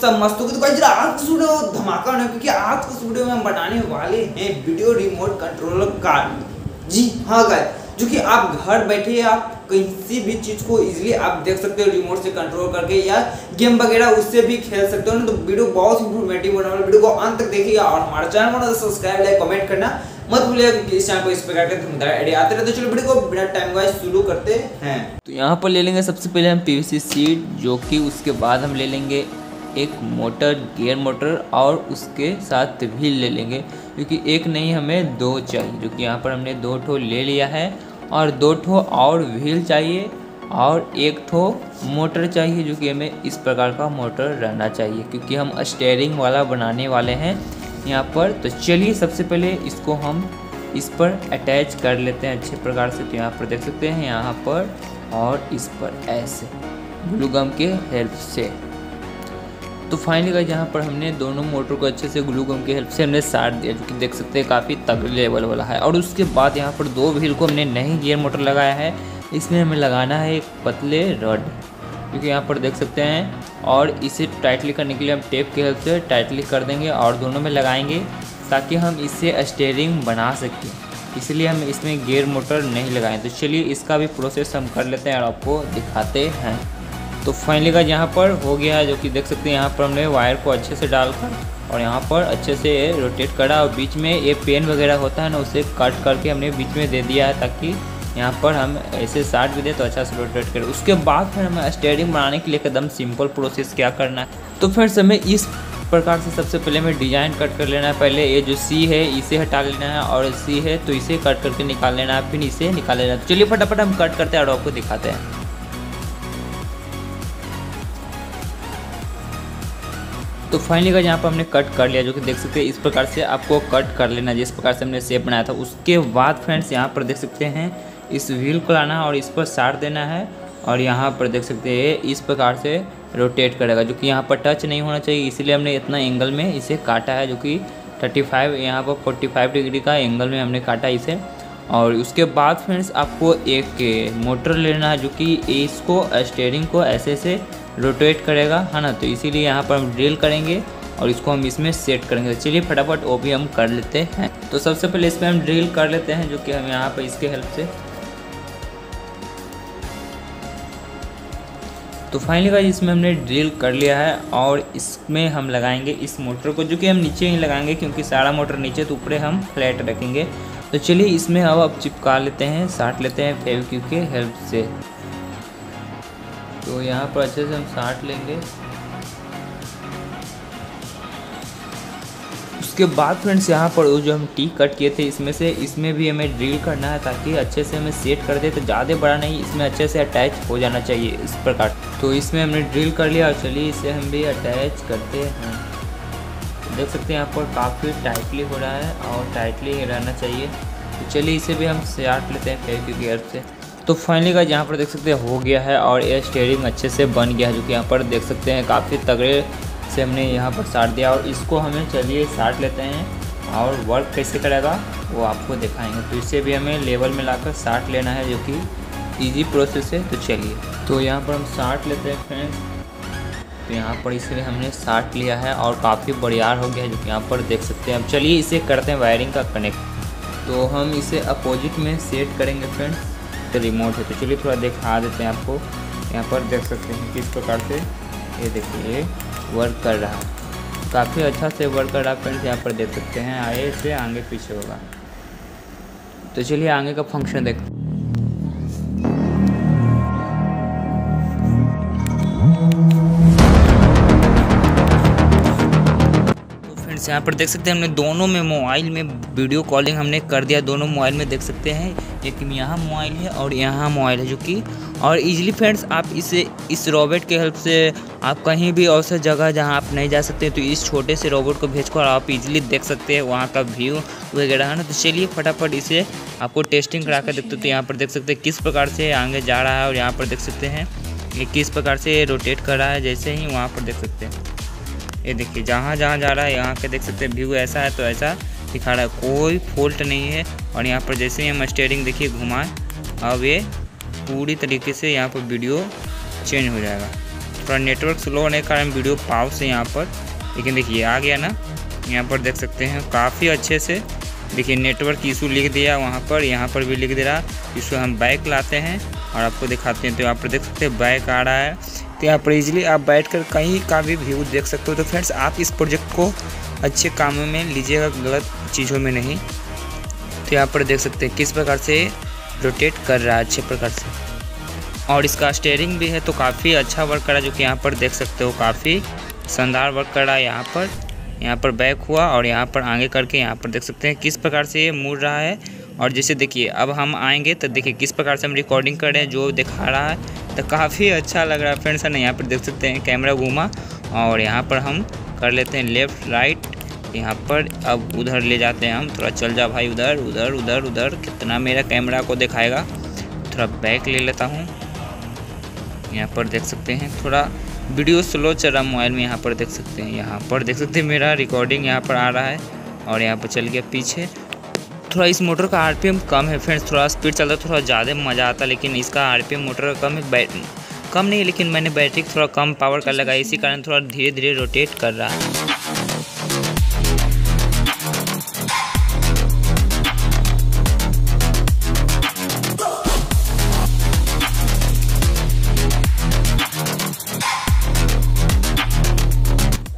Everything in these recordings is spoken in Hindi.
सब मस्त होगी। तो गाइस आज का वीडियो धमाका होना है, क्योंकि आज का वीडियो में हम बनाने वाले हैं वीडियो रिमोट कंट्रोलर कार्ड जी हाँ गाइस जो कि आप घर बैठे आप किसी भी चीज़ को इजीली आप देख सकते हो रिमोट से कंट्रोल करके या गेम वगैरह उससे भी खेल सकते हो ना तो वीडियो बहुत इंफॉर्मेटिव होने वाला वीडियो को अंत तक देखिएगा और हमारा चैनल को सब्सक्राइब लाइक कमेंट करना मत भूलिएगा क्योंकि इस चैनल को इस प्रकार के धमदार आइडिया आते रहते तो चलो वीडियो को बिना टाइम वाइज शुरू करते हैं। तो यहाँ पर ले लेंगे सबसे पहले हम पीवीसी सीट जो कि उसके बाद हम ले लेंगे एक मोटर, गियर मोटर और उसके साथ व्हील ले लेंगे। क्योंकि एक नहीं, हमें दो चाहिए। जो कि यहाँ पर हमने दो ठो ले लिया है और दो ठो और व्हील चाहिए और एक ठो मोटर चाहिए, जो कि हमें इस प्रकार का मोटर रहना चाहिए। क्योंकि हम स्टेयरिंग वाला बनाने वाले हैं यहाँ पर। तो चलिए सबसे पहले इसको हम इस पर अटैच कर लेते हैं अच्छे प्रकार से। तो यहाँ पर देख सकते हैं, यहाँ पर और इस पर ऐसे। ग्लूगम के हेल्प से। तो फाइनली का यहाँ पर हमने दोनों मोटर को अच्छे से ग्लू गम की हेल्प से हमने साट दिया, जो कि देख सकते हैं काफ़ी तगड़े लेवल वाला है। और उसके बाद यहाँ पर दो व्हील को हमने नई गियर मोटर लगाया है। इसमें हमें लगाना है एक पतले रड क्योंकि यहाँ पर देख सकते हैं। और इसे टाइटली करने के लिए हम टेप की हेल्प से टाइटली कर देंगे और दोनों में लगाएँगे, ताकि हम इससे स्टेयरिंग बना सकें। इसलिए हम इसमें गियर मोटर नहीं लगाएँ। तो चलिए इसका भी प्रोसेस हम कर लेते हैं और आपको दिखाते हैं। तो फाइनली का यहाँ पर हो गया है जो कि देख सकते हैं, यहाँ पर हमने वायर को अच्छे से डालकर और यहाँ पर अच्छे से रोटेट करा और बीच में ये पेन वगैरह होता है ना, उसे कट करके हमने बीच में दे दिया है ताकि यहाँ पर हम ऐसे साट भी दे तो अच्छा से रोटेट करें। उसके बाद फिर हमें स्टेयरिंग बनाने के लिए एकदम सिंपल प्रोसेस क्या करना है। तो फिर से हमें इस प्रकार से सबसे पहले हमें डिज़ाइन कट कर लेना है। पहले ये जो सी है, इसे हटा लेना है और सी है तो इसे कट करके निकाल लेना है, फिर इसे निकाल लेना है। तो चलिए फटाफट हम कट करते हैं और आपको दिखाते हैं। तो फाइनली का यहाँ पर हमने कट कर लिया, जो कि देख सकते हैं, इस प्रकार से आपको कट कर लेना, जिस प्रकार से हमने शेप बनाया था। उसके बाद फ्रेंड्स यहाँ पर देख सकते हैं, इस व्हील को लाना और इस पर साट देना है और यहाँ पर देख सकते हैं, इस प्रकार से रोटेट करेगा, जो कि यहाँ पर टच नहीं होना चाहिए, इसीलिए हमने इतना एंगल में इसे काटा है, जो कि 35 फाइव यहाँ पर 45 डिग्री का एंगल में हमने काटा इसे। और उसके बाद फ्रेंड्स आपको एक मोटर लेना है, जो कि इसको स्टेयरिंग को ऐसे से रोटेट करेगा, है ना? तो इसीलिए यहाँ पर हम ड्रिल करेंगे और इसको हम इसमें सेट करेंगे। तो चलिए फटाफट वो भी हम कर लेते हैं। तो सबसे पहले इसमें हम ड्रिल कर लेते हैं, जो कि हम यहाँ पर इसके हेल्प से। तो फाइनली का इसमें हमने ड्रिल कर लिया है और इसमें हम लगाएँगे इस मोटर को, जो कि हम नीचे ही लगाएँगे, क्योंकि सारा मोटर नीचे तो ऊपरे हम फ्लैट रखेंगे। तो चलिए इसमें अब अब चिपका लेते हैं, साट लेते हैं फेविक्यू के हेल्प से। तो यहाँ पर अच्छे से हम साट लेंगे। उसके बाद फ्रेंड्स यहाँ पर जो हम टी कट किए थे, इसमें से, इसमें भी हमें ड्रिल करना है ताकि अच्छे से हमें सेट कर दे तो ज़्यादा बड़ा नहीं, इसमें अच्छे से अटैच हो जाना चाहिए इस प्रकार। तो इसमें हमने ड्रिल कर लिया और चलिए इसे हम भी अटैच करते हैं। देख सकते हैं यहाँ पर काफ़ी टाइटली हो रहा है और टाइटली रहना चाहिए। तो चलिए इसे भी हम साट लेते हैं फेविक्यू की हेल्प से। तो फाइनली का यहाँ पर देख सकते हैं हो गया है और ये स्टेयरिंग अच्छे से बन गया है, जो कि यहाँ पर देख सकते हैं काफ़ी तगड़े से हमने यहाँ पर साट दिया और इसको हमें चलिए साट लेते हैं और वर्क कैसे करेगा वो आपको दिखाएँगे। तो इसे भी हमें लेवल में लाकर साट लेना है, जो कि ईजी प्रोसेस है तो चलिए। तो यहाँ पर हम साट लेते हैं फ्रेंड्स तो यहाँ पर इसलिए हमने साट लिया है और काफ़ी बड़ियार हो गया है, जो कि यहाँ पर देख सकते हैं। अब चलिए इसे करते हैं वायरिंग का कनेक्ट तो हम इसे अपोजिट में सेट करेंगे फ्रेंड्स तो रिमोट है। तो चलिए थोड़ा दिखा देते हैं आपको। यहाँ पर देख सकते हैं किस प्रकार से ये देखिए वर्क कर रहा है। काफ़ी अच्छा से वर्क कर रहा है फ्रेंड्स यहाँ पर देख सकते हैं। आए से आगे पीछे होगा। तो चलिए आगे का फ़ंक्शन देखते यहाँ पर देख सकते हैं हमने दोनों में मोबाइल में वीडियो कॉलिंग हमने कर दिया। दोनों मोबाइल में देख सकते हैं। एक यहाँ मोबाइल है और यहाँ मोबाइल है जो कि और इजीली फ्रेंड्स आप इसे इस रोबोट के हेल्प से आप कहीं भी ऐसा जगह जहाँ आप नहीं जा सकते तो इस छोटे से रोबोट को भेजकर आप इजीली देख सकते हैं वहाँ का व्यू वगैरह, है ना? तो चलिए फटाफट इसे आपको टेस्टिंग करा कर देखते तो यहाँ पर देख सकते हैं किस प्रकार से आगे जा रहा है और यहाँ पर देख सकते हैं किस प्रकार से रोटेट कर रहा है। जैसे ही वहाँ पर देख सकते हैं। ये देखिए, जहाँ जहाँ जा रहा है, यहाँ के देख सकते हैं व्यू ऐसा है तो ऐसा दिखा रहा है। कोई फॉल्ट नहीं है और यहाँ पर जैसे ही हम स्टेयरिंग देखिए घुमाएँ अब ये पूरी तरीके से यहाँ पर वीडियो चेंज हो जाएगा। थोड़ा नेटवर्क स्लो होने के कारण वीडियो पाउस है यहाँ पर, लेकिन देखिए, आ गया ना। यहाँ पर देख सकते हैं, काफ़ी अच्छे से देखिए नेटवर्क इशू लिख दिया वहाँ पर, यहाँ पर भी लिख दे रहा। इसको हम बैक लाते हैं और आपको दिखाते हैं तो यहाँ पर देख सकते हैं बैक आ रहा है। तो यहाँ पर इजीली आप बैठ कर कहीं का भी व्यू देख सकते हो। तो फ्रेंड्स, आप इस प्रोजेक्ट को अच्छे कामों में लीजिएगा, गलत चीज़ों में नहीं। तो यहाँ पर देख सकते हैं किस प्रकार से रोटेट कर रहा है, अच्छे प्रकार से। और इसका स्टेयरिंग भी है तो काफ़ी अच्छा वर्क कर जो कि यहाँ पर देख सकते हो। काफ़ी शानदार वर्क कर रहा है यहाँ पर। यहाँ पर बैक हुआ और यहाँ पर आगे करके यहाँ पर देख सकते हैं किस प्रकार से ये मुड़ रहा है। और जैसे देखिए, अब हम आएँगे तो देखिए किस प्रकार से हम रिकॉर्डिंग कर रहे हैं, जो दिखा रहा है। तो काफ़ी अच्छा लग रहा है फ्रेंड्स, है ना? यहाँ पर देख सकते हैं कैमरा घूमा और यहाँ पर हम कर लेते हैं लेफ़्ट, राइट। यहाँ पर अब उधर ले जाते हैं हम। थोड़ा चल जा भाई उधर उधर उधर उधर। कितना मेरा कैमरा को दिखाएगा? थोड़ा बैक ले लेता हूँ। यहाँ पर देख सकते हैं, थोड़ा वीडियो स्लो चल रहा मोबाइल में। यहाँ पर देख सकते हैं, यहाँ पर देख सकते हैं मेरा रिकॉर्डिंग यहाँ पर आ रहा है और यहाँ पर चल गया पीछे। थोड़ा इस मोटर का आरपीएम कम है फ्रेंड्स, थोड़ा स्पीड चलता थोड़ा ज़्यादा मज़ा आता लेकिन इसका आरपीएम मोटर कम है बैट कम नहीं, लेकिन मैंने बैटरी थोड़ा कम पावर का लगाया इसी कारण थोड़ा धीरे धीरे रोटेट कर रहा। है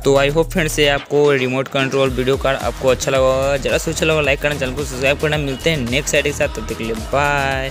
तो आई होप फ्रेंड्स से आपको रिमोट कंट्रोल वीडियो कार्ड आपको अच्छा लगा होगा। जरा से अच्छा लगा लाइक करना चैनल को सब्सक्राइब करना। मिलते हैं नेक्स्ट साइड के साथ, तब तक के लिए बाय